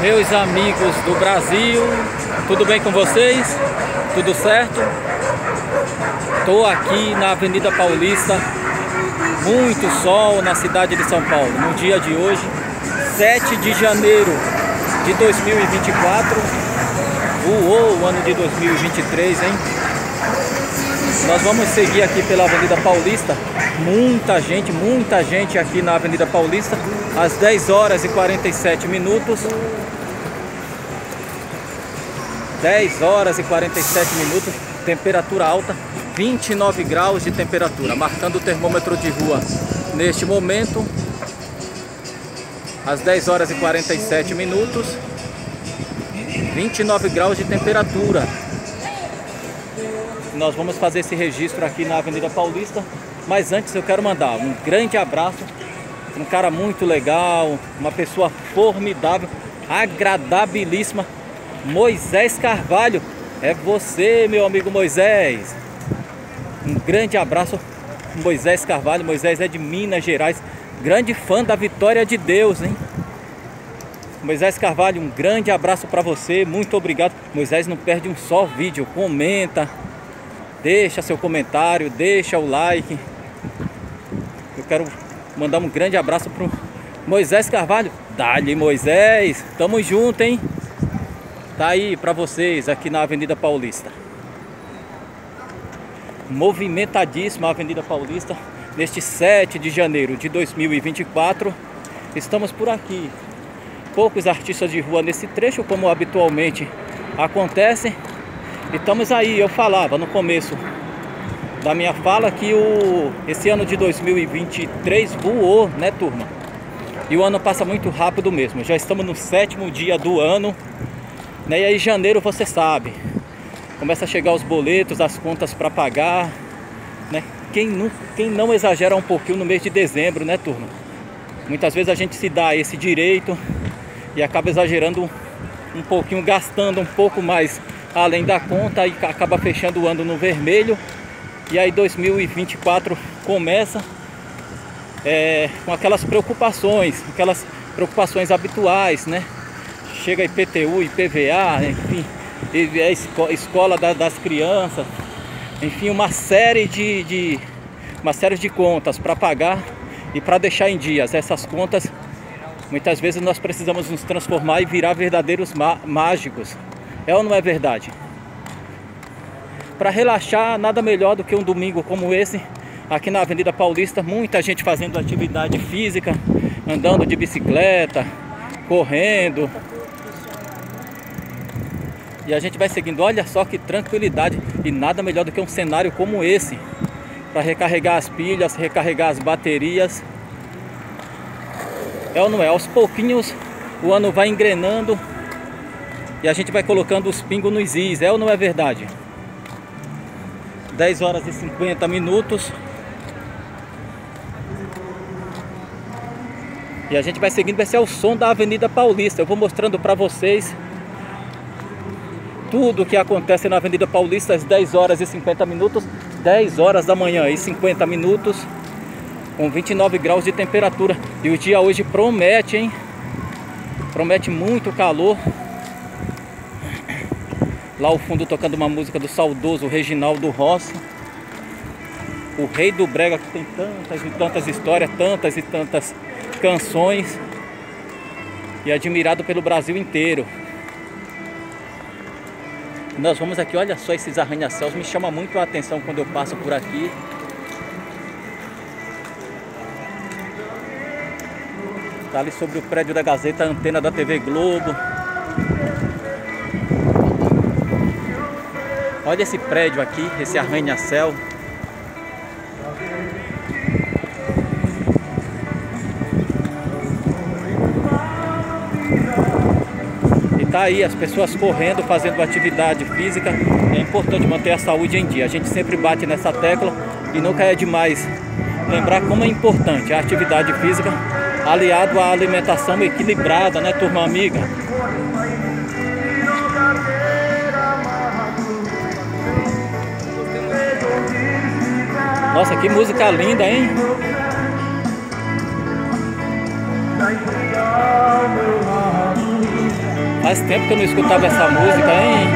Meus amigos do Brasil, tudo bem com vocês? Tudo certo? Estou aqui na Avenida Paulista, muito sol na cidade de São Paulo, no dia de hoje, 7 de janeiro de 2024. Voou o ano de 2023, hein? Nós vamos seguir aqui pela Avenida Paulista. Muita gente, muita gente aqui na Avenida Paulista. Às 10 horas e 47 minutos. 10 horas e 47 minutos. Temperatura alta, 29 graus de temperatura. Marcando o termômetro de rua neste momento. Às 10 horas e 47 minutos. 29 graus de temperatura nós vamos fazer esse registro aqui na Avenida Paulista. Mas antes eu quero mandar um grande abraço, um cara muito legal, uma pessoa formidável, agradabilíssima, Moisés Carvalho. É você, meu amigo Moisés. Um grande abraço, Moisés Carvalho. Moisés é de Minas Gerais, grande fã da vitória de Deus, hein? Moisés Carvalho, um grande abraço para você, muito obrigado. Moisés não perde um só vídeo, comenta, deixa seu comentário, deixa o like. Eu quero mandar um grande abraço pro Moisés Carvalho. Dali Moisés, tamo junto, hein? Tá aí para vocês aqui na Avenida Paulista. Movimentadíssima a Avenida Paulista neste 7 de janeiro de 2024. Estamos por aqui. Poucos artistas de rua nesse trecho, como habitualmente acontece. E estamos aí, eu falava no começo da minha fala que o, esse ano de 2023 voou, né turma? E o ano passa muito rápido mesmo. Já estamos no sétimo dia do ano. Né? E aí janeiro você sabe. Começa a chegar os boletos, as contas para pagar. Né? Quem, não, quem não exagera um pouquinho no mês de dezembro, né turma? Muitas vezes a gente se dá esse direito e acaba exagerando um pouquinho, gastando um pouco mais além da conta e acaba fechando o ano no vermelho. E aí 2024 começa é, com aquelas preocupações, aquelas preocupações habituais, né? Chega IPTU, IPVA, enfim, a escola das crianças, enfim, uma série de, de uma série de contas para pagar e para deixar em dias. Essas contas, muitas vezes nós precisamos nos transformar e virar verdadeiros mágicos. É ou não é verdade? Para relaxar, nada melhor do que um domingo como esse, aqui na Avenida Paulista, muita gente fazendo atividade física, andando de bicicleta, correndo. E a gente vai seguindo, olha só que tranquilidade e nada melhor do que um cenário como esse para recarregar as pilhas, recarregar as baterias. É ou não é? Aos pouquinhos o ano vai engrenando e a gente vai colocando os pingos nos is, é ou não é verdade? 10 horas e 50 minutos. E a gente vai seguindo, vai ser o som da Avenida Paulista. Eu vou mostrando para vocês tudo o que acontece na Avenida Paulista às 10 horas e 50 minutos, 10 horas da manhã e 50 minutos, com 29 graus de temperatura. E o dia hoje promete, hein? Promete muito calor. Lá ao fundo tocando uma música do saudoso Reginaldo Rossi. O rei do brega que tem tantas e tantas histórias, tantas e tantas canções. E admirado pelo Brasil inteiro. Nós vamos aqui, olha só esses arranha-céus, me chama muito a atenção quando eu passo por aqui. Tá ali sobre o prédio da Gazeta, a antena da TV Globo. Olha esse prédio aqui, esse arranha-céu. E tá aí as pessoas correndo, fazendo atividade física. É importante manter a saúde em dia. A gente sempre bate nessa tecla e nunca é demais lembrar como é importante a atividade física aliado à alimentação equilibrada, né, turma amiga? Nossa, que música linda, hein? Faz tempo que eu não escutava essa música, hein?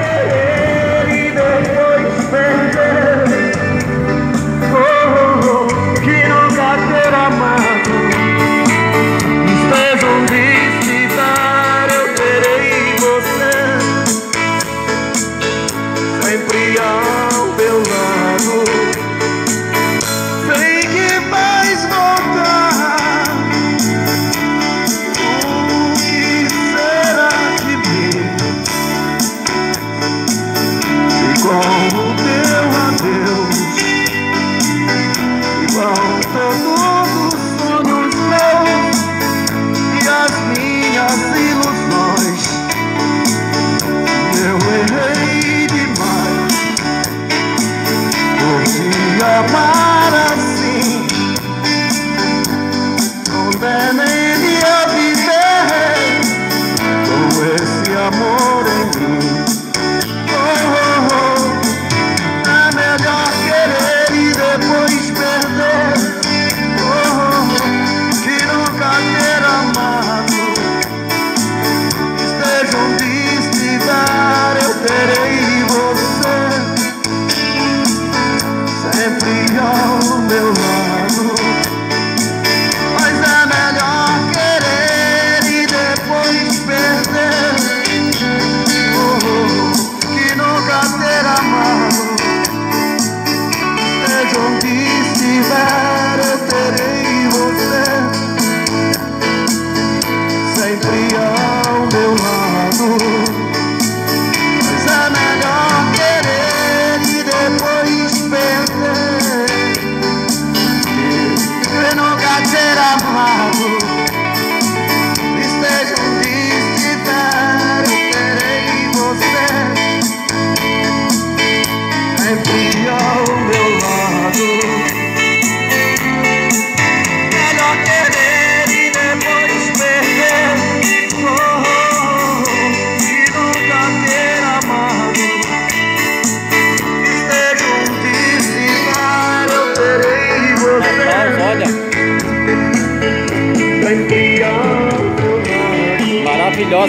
Que nunca ter amado Esteja onde Eu terei você Sempre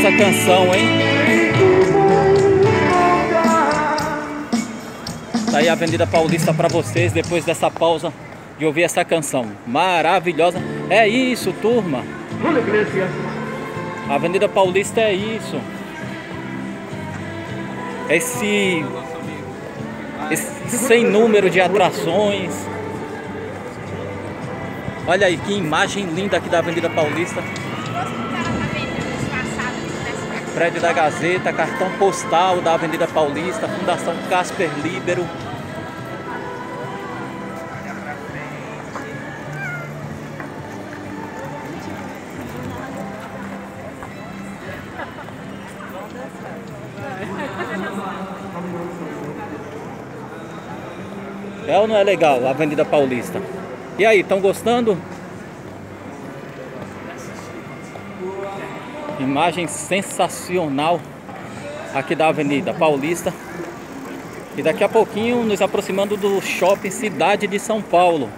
maravilhosa canção, hein? Tá aí a Avenida Paulista pra vocês depois dessa pausa de ouvir essa canção. Maravilhosa. É isso, turma. A Avenida Paulista é isso. Esse, esse sem número de atrações. Olha aí que imagem linda aqui da Avenida Paulista. Prédio da Gazeta, cartão postal da Avenida Paulista, Fundação Casper Libero. É ou não é legal a Avenida Paulista? E aí, estão gostando? Imagem sensacional aqui da Avenida Paulista. E daqui a pouquinho nos aproximando do shopping Cidade de São Paulo.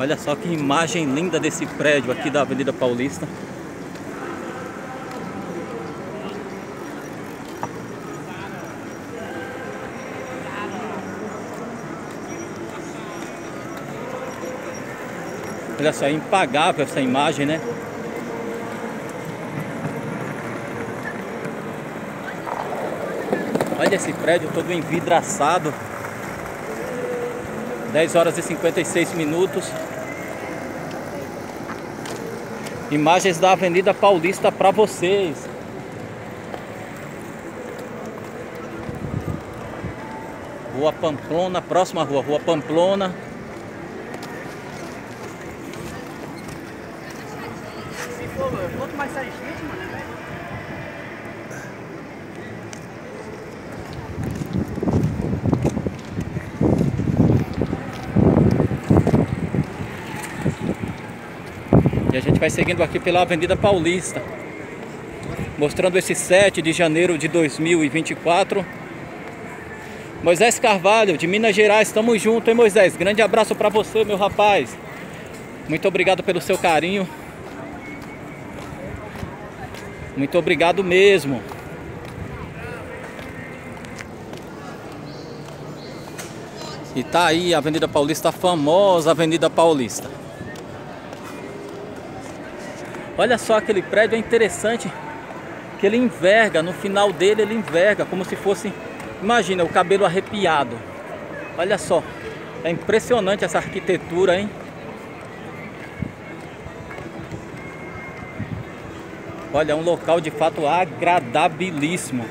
Olha só que imagem linda desse prédio aqui da Avenida Paulista. Olha só, é impagável essa imagem, né? Olha esse prédio todo envidraçado. 10 horas e 56 minutos. Imagens da Avenida Paulista para vocês. Rua Pamplona, próxima rua, Rua Pamplona. Quanto mais sai gente, mano, A gente vai seguindo aqui pela Avenida Paulista. Mostrando esse 7 de janeiro de 2024. Moisés Carvalho, de Minas Gerais, estamos juntos, hein Moisés? Grande abraço para você, meu rapaz. Muito obrigado pelo seu carinho. Muito obrigado mesmo. E tá aí a Avenida Paulista, a famosa Avenida Paulista. Olha só aquele prédio, é interessante que ele enverga, no final dele ele enverga, como se fosse, imagina, o cabelo arrepiado. Olha só, é impressionante essa arquitetura, hein? Olha, é um local de fato agradabilíssimo.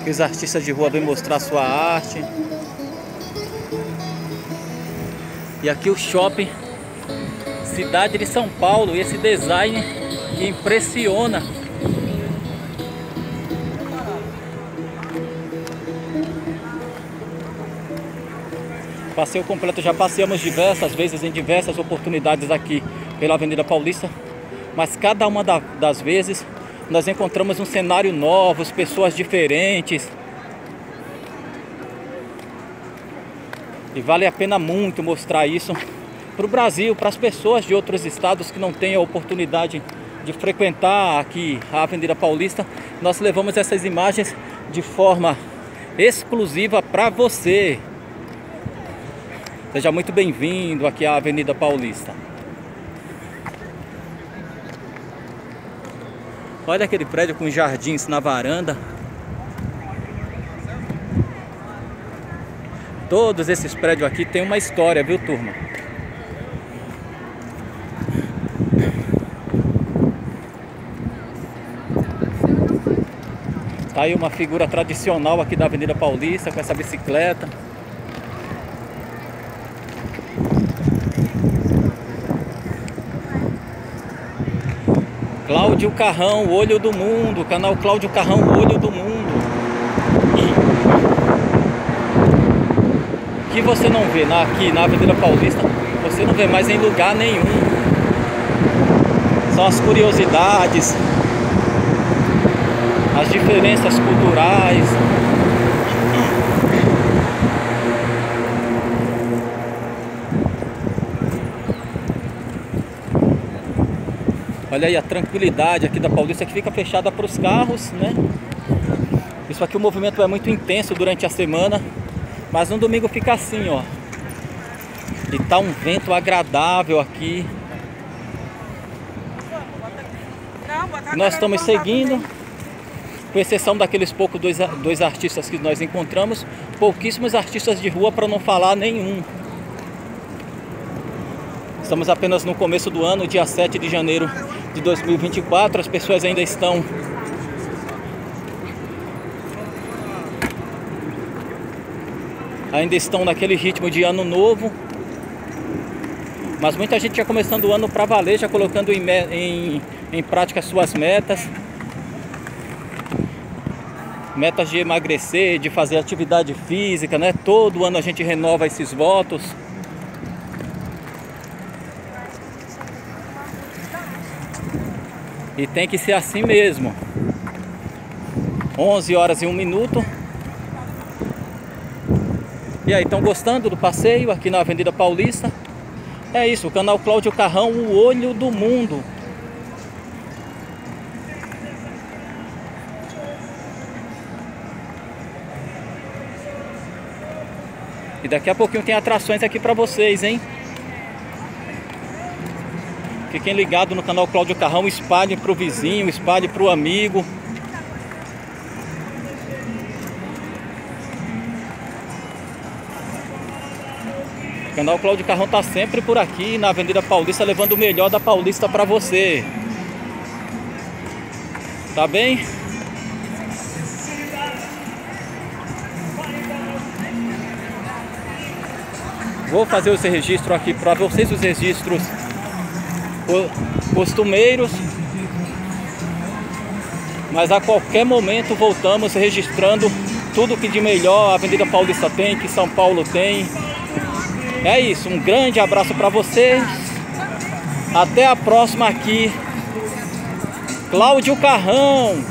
Aqui os artistas de rua vêm mostrar sua arte. E aqui o shopping Cidade de São Paulo, esse design que impressiona. Passeio completo, já passeamos diversas vezes em diversas oportunidades aqui pela Avenida Paulista, mas cada uma das vezes nós encontramos um cenário novo, pessoas diferentes. E vale a pena muito mostrar isso para o Brasil, para as pessoas de outros estados que não têm a oportunidade de frequentar aqui a Avenida Paulista. Nós levamos essas imagens de forma exclusiva para você. Seja muito bem-vindo aqui à Avenida Paulista. Olha aquele prédio com jardins na varanda. Todos esses prédios aqui têm uma história, viu, turma? Tá aí uma figura tradicional aqui da Avenida Paulista com essa bicicleta. Cláudio Carrão, olho do mundo, canal Cláudio Carrão, olho do mundo. O que você não vê na, aqui na Avenida Paulista, você não vê mais em lugar nenhum. São as curiosidades, as diferenças culturais. Olha aí a tranquilidade aqui da Paulista que fica fechada para os carros, né? Isso aqui o movimento é muito intenso durante a semana, mas no domingo fica assim, ó. E tá um vento agradável aqui. Nós estamos seguindo, com exceção daqueles poucos dois, dois artistas que nós encontramos, pouquíssimos artistas de rua para não falar nenhum. Estamos apenas no começo do ano, dia 7 de janeiro de 2024. As pessoas ainda estão ainda estão naquele ritmo de ano novo. Mas muita gente já começando o ano para valer, já colocando em, em, em prática suas metas. Metas de emagrecer, de fazer atividade física, né? Todo ano a gente renova esses votos. E tem que ser assim mesmo. 11 horas e 1 minuto. E aí, estão gostando do passeio aqui na Avenida Paulista? É isso, o canal Cláudio Carrão, o olho do mundo. E daqui a pouquinho tem atrações aqui para vocês, hein? Fiquem ligados no canal Cláudio Carrão, espalhe para o vizinho, espalhe para o amigo. O canal Cláudio Carrão está sempre por aqui na Avenida Paulista, levando o melhor da Paulista para você. Tá bem? Vou fazer esse registro aqui para vocês, os registros costumeiros. Mas a qualquer momento voltamos registrando tudo que de melhor a Avenida Paulista tem, que São Paulo tem. É isso, um grande abraço para vocês. Até a próxima aqui. Cláudio Carrão.